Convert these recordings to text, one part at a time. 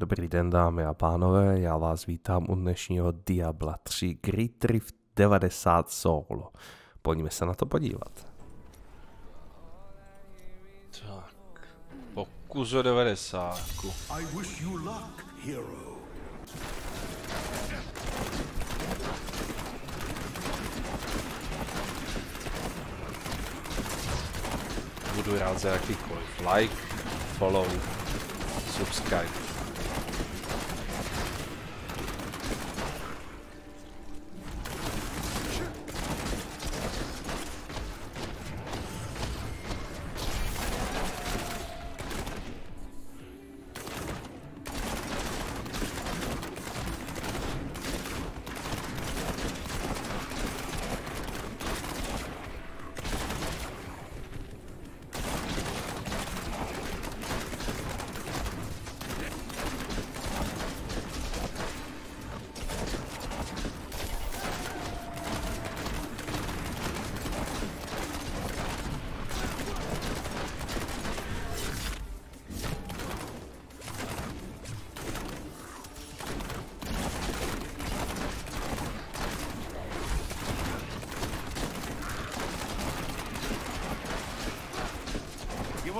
Dobrý den dámy a pánové, já vás vítám u dnešního Diabla 3 Great Rift 90 Solo. Pojďme se na to podívat. Tak, pokus o 90. I wish you luck, hero. Budu rád za jakýkoliv like, follow, subscribe.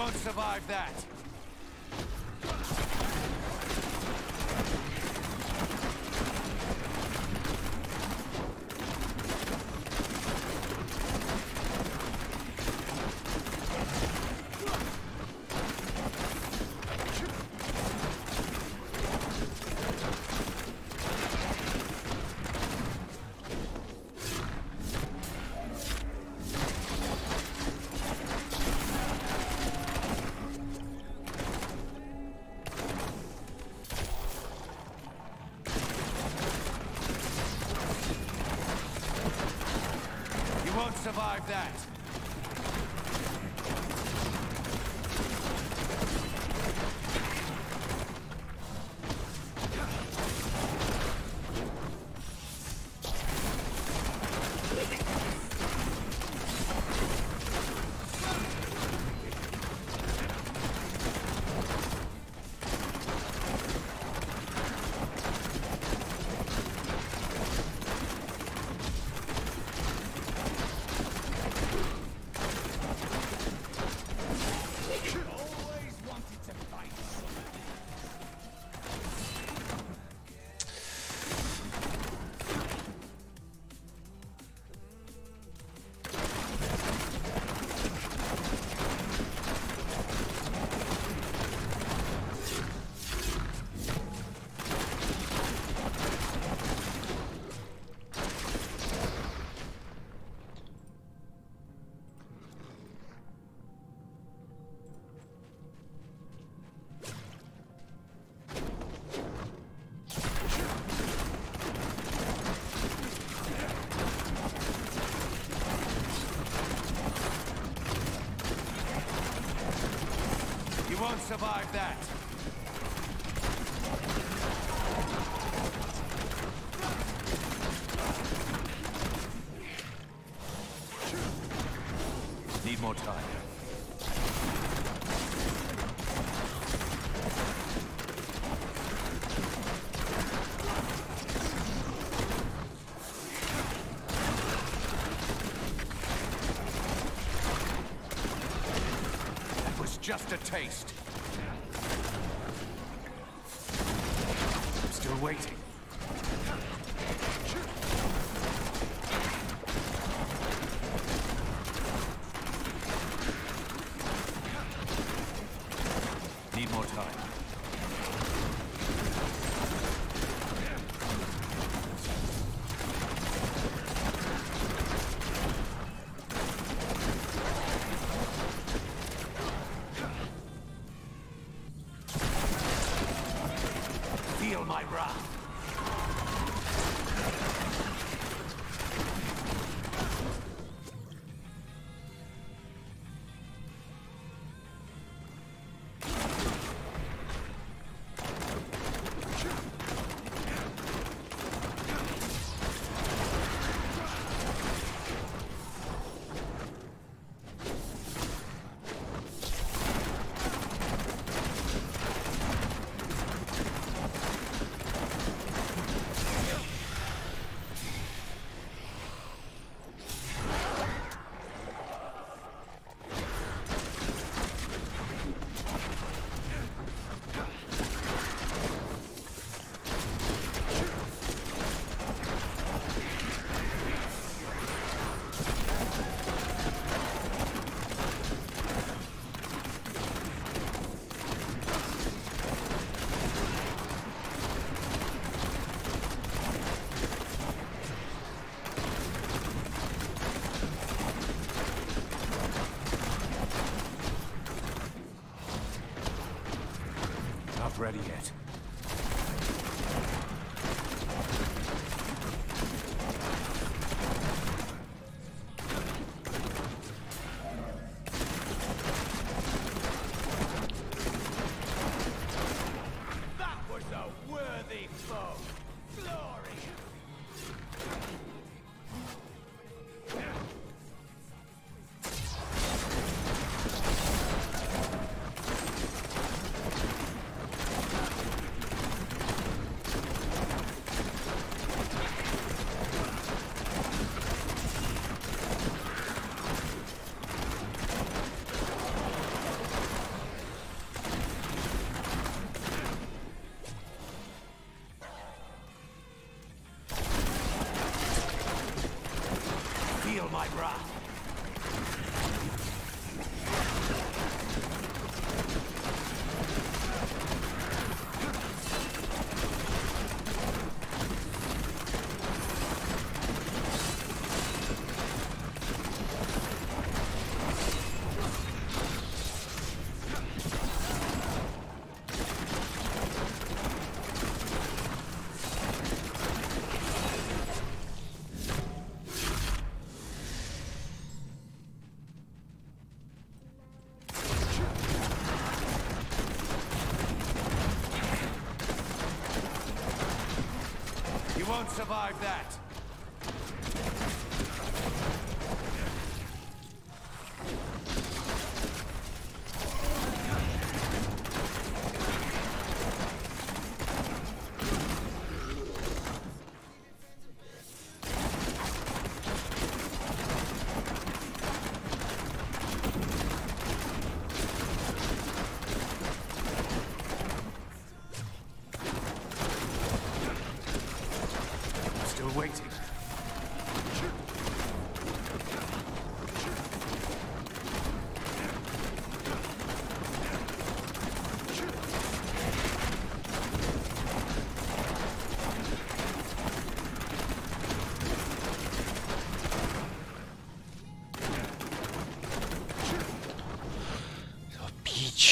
Won't survive that. Survive that. Survive that. Need more time. That was just a taste. Still waiting. Won't survive that.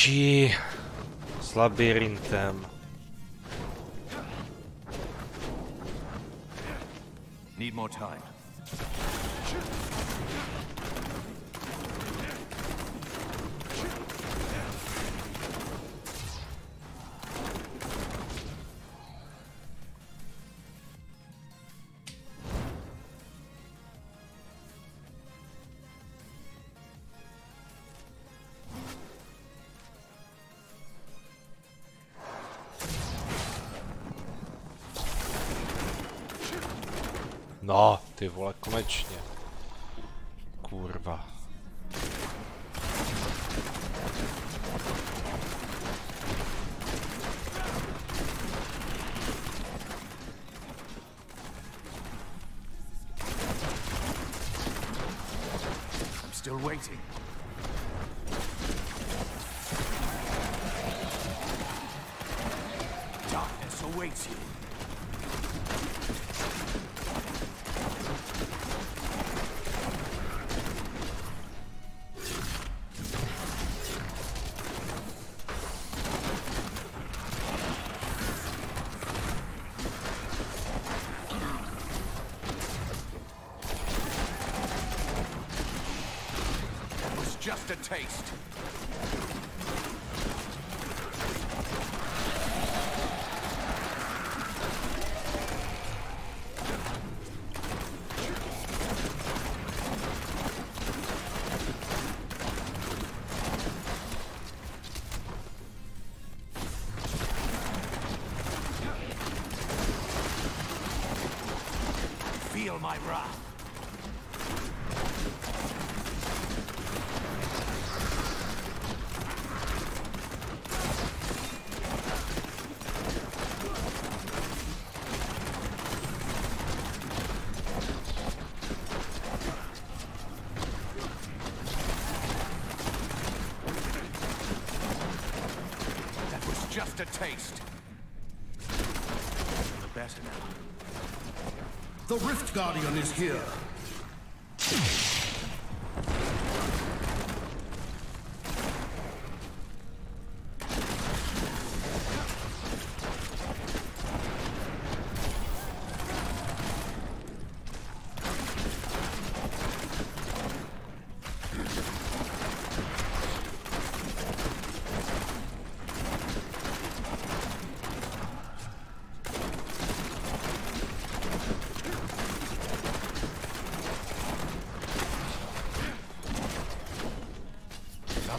Píči. S labirintem. Need more time. No, ty vole, konečně. Kurva. Still waiting. Darkness awaits you. That a taste. Feel my wrath. A taste. The better now. The Rift Guardian is here.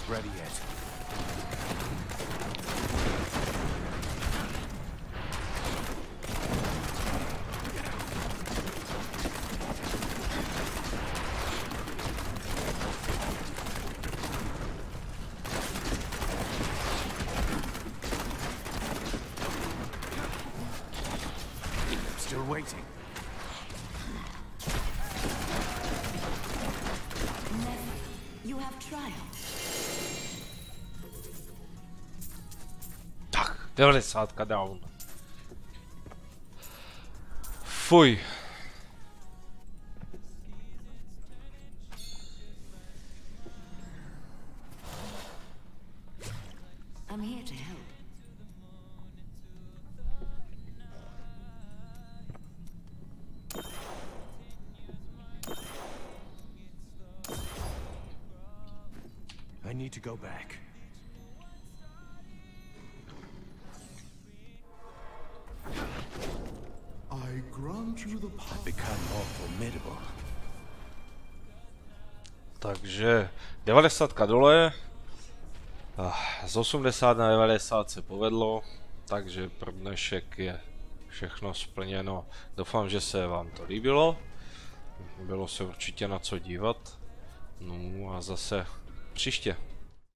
Ready yet. Still waiting. You have triumphed. Tak, 90 down. Fuj. I'm here to help. I need to go back. Takže 90 dole. Ah, Z 80 na 90 se povedlo, takže pro dnešek je všechno splněno. Doufám, že se vám to líbilo. Bylo se určitě na co dívat. No a zase příště.